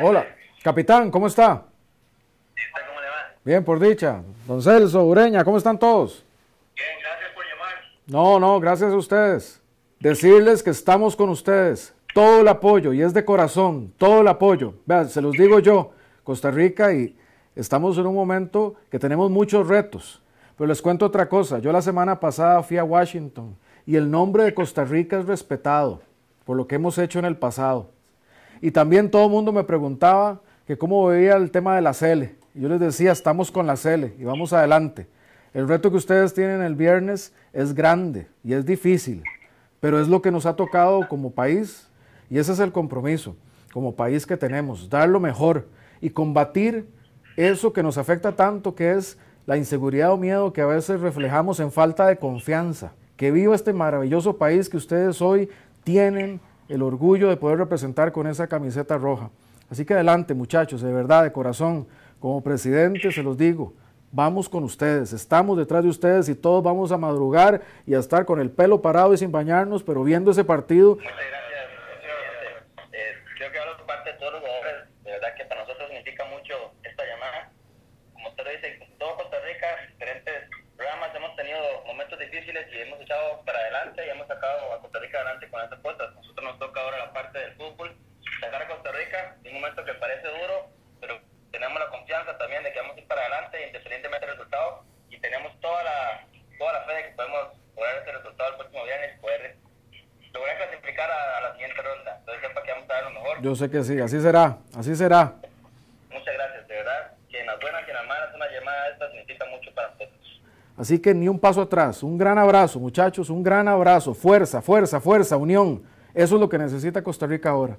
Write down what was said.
Hola, capitán, ¿cómo está? ¿Cómo le va? Bien, por dicha. Don Celso, Ureña, ¿cómo están todos? Bien, gracias por llamar. No, no, gracias a ustedes. Decirles que estamos con ustedes. Todo el apoyo, y es de corazón, todo el apoyo. Vean, se los digo yo, Costa Rica, y estamos en un momento que tenemos muchos retos. Pero les cuento otra cosa. Yo la semana pasada fui a Washington y el nombre de Costa Rica es respetado por lo que hemos hecho en el pasado. Y también todo el mundo me preguntaba que cómo veía el tema de la. Y yo les decía, estamos con la CELE y vamos adelante. El reto que ustedes tienen el viernes es grande y es difícil, pero es lo que nos ha tocado como país y ese es el compromiso como país que tenemos, dar lo mejor y combatir eso que nos afecta tanto que es la inseguridad o miedo que a veces reflejamos en falta de confianza. Que viva este maravilloso país que ustedes hoy tienen el orgullo de poder representar con esa camiseta roja. Así que adelante muchachos, de verdad, de corazón, como presidente se los digo, vamos con ustedes, estamos detrás de ustedes y todos vamos a madrugar y a estar con el pelo parado y sin bañarnos, pero viendo ese partido. Muchas gracias. Eh, creo que parte de todos los jugadores. De verdad que para nosotros significa mucho esta llamada. Como usted lo dice, todo Costa Rica, diferentes programas, hemos tenido momentos difíciles y hemos echado para adelante y hemos sacado a Costa Rica adelante con estas cosas. Nosotros nos toca ahora la parte del fútbol, sacar a Costa Rica en un momento que parece duro, pero tenemos la confianza también de que vamos a ir para adelante independientemente del resultado y tenemos toda la, toda la fe de que podemos lograr ese resultado el próximo viernes y poder lograr clasificar a, a la siguiente ronda. Entonces sepa que vamos a dar lo mejor. Yo sé que sí, así será, así será. Muchas gracias, de verdad, que en las buenas y en las malas una llamada esta significa mucho para nosotros. Así que ni un paso atrás, un gran abrazo muchachos, un gran abrazo, fuerza, fuerza, fuerza, unión. Eso es lo que necesita Costa Rica ahora.